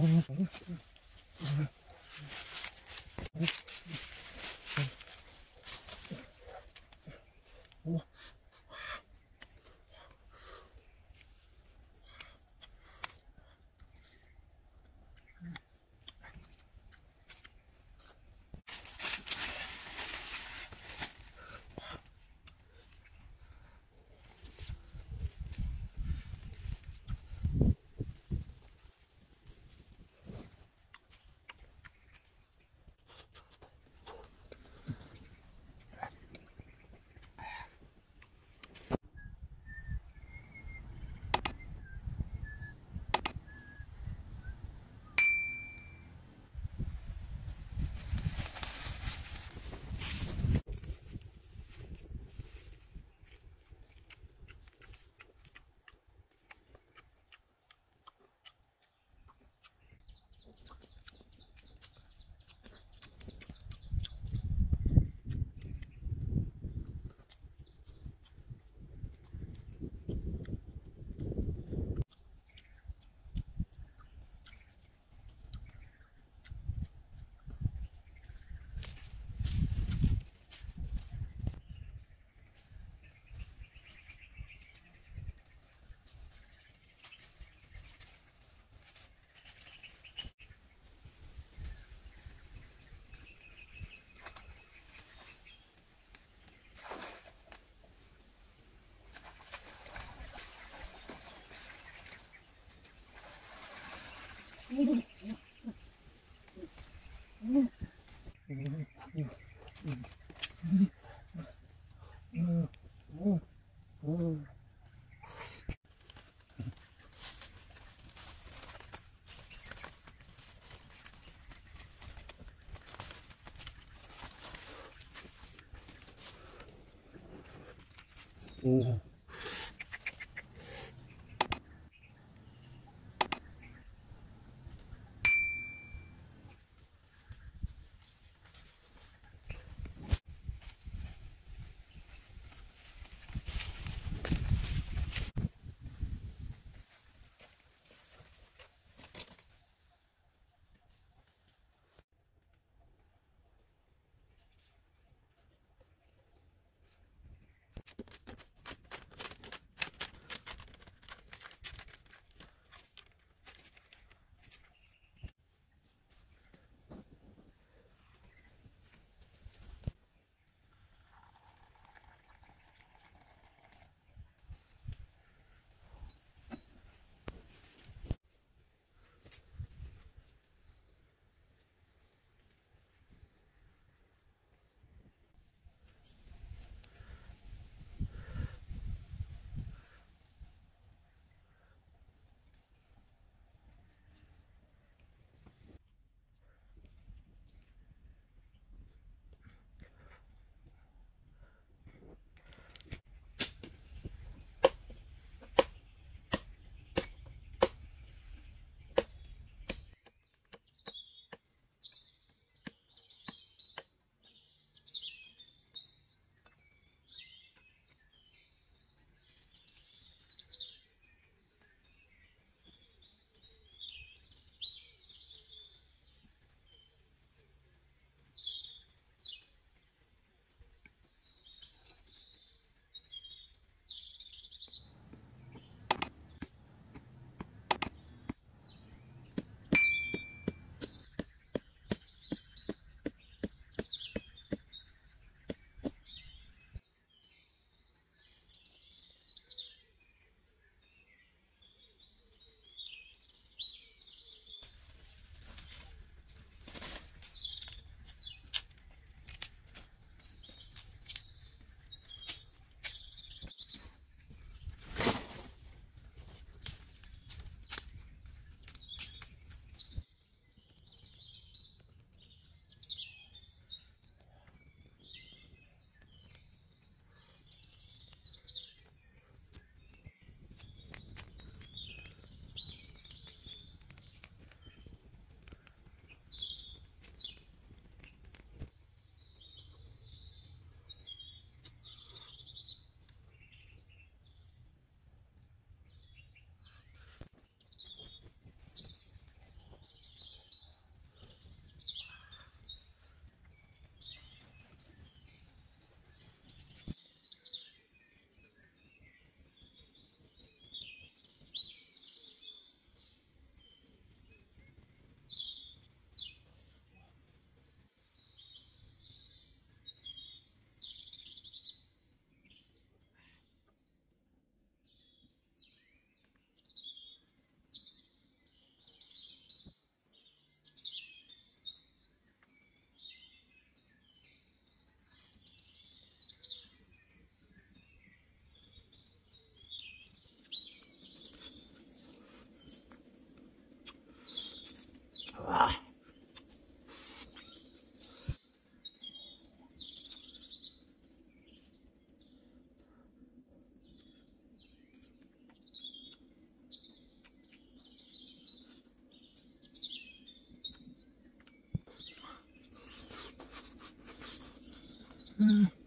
あれ?お Mm.